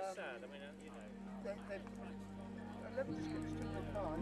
it's um, sad. I mean, uh, you know. They, they, I love the description to the car.